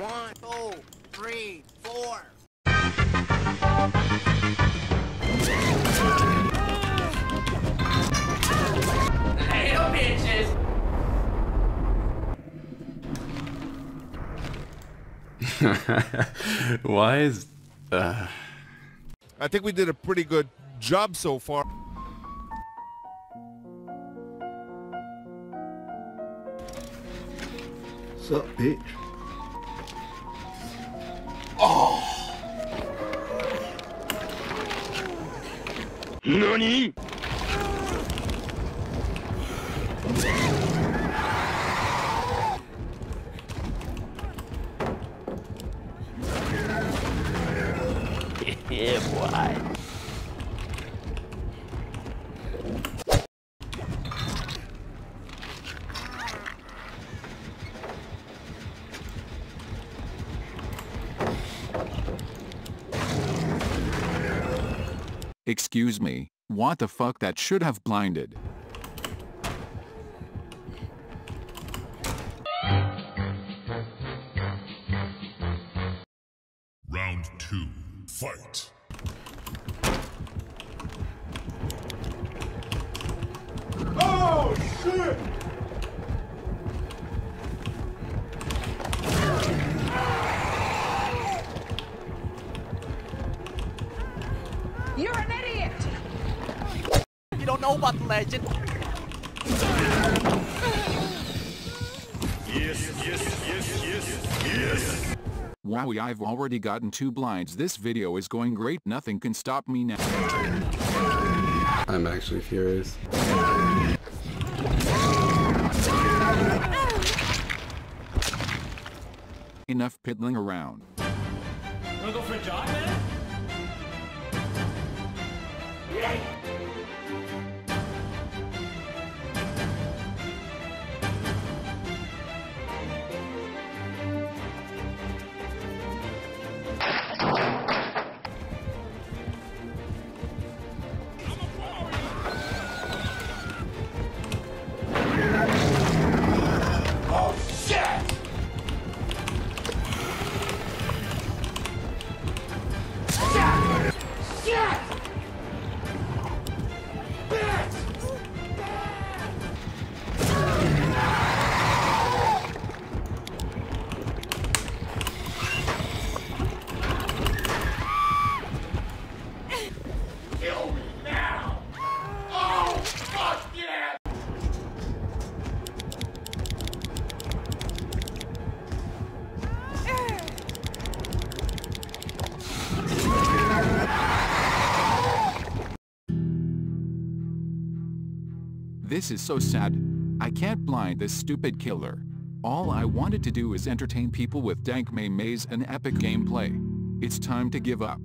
One, two, three, four. Hail bitches! Why is uh I think we did a pretty good job so far. Sup, bitch? NANI?! boy. Excuse me, what the fuck that should have blinded. Round two, fight. Oh shit! You're an idiot! You don't know about the legend. Yes, yes, yes, yes, yes! Wowie I've already gotten two blinds this video is going great nothing can stop me now. I'm actually furious. Enough piddling around. Wanna go for a jog, man? This is so sad. I can't blind this stupid killer. All I wanted to do is entertain people with dank May Maze and epic gameplay. It's time to give up.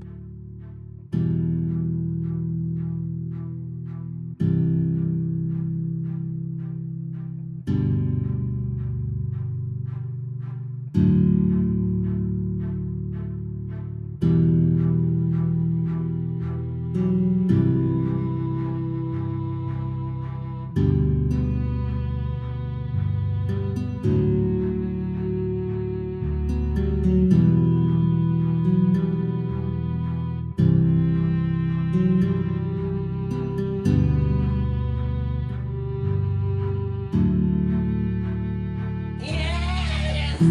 丈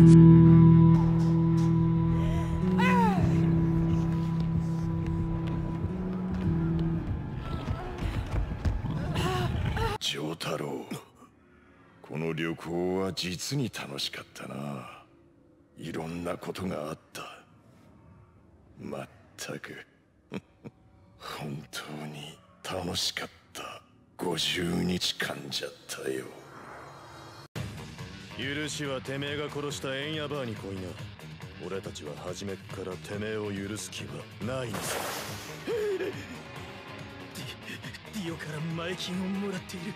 太郎この旅行は実に楽しかったな。いろんなことがあった。まったく。本当に楽しかった。50日間じゃったよ。許しはてめえが殺したエンヤバーに来いな。俺たちは初めっからてめえを許す気はないのさ。ディオから前金をもらっている。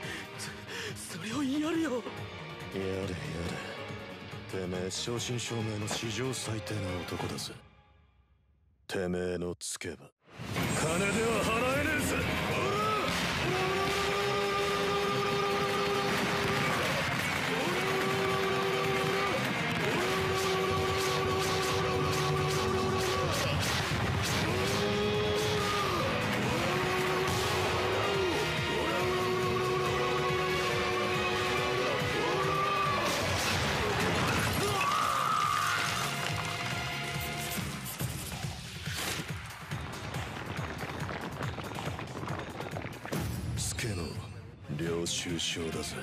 そそれをやるよ。やれやれ。てめえ正真正銘の史上最低な男だぜ。てめえのつけば。金でけの領収書だぜ。